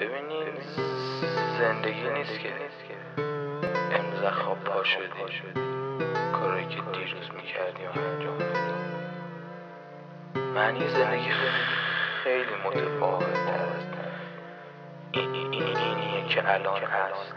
ببینید زندگی نیست که امروز خواب پا شدی. کارایی که دیروز می‌کردیم انجام معنی زندگی خیلی متفاوت است. اینیه که الان هست.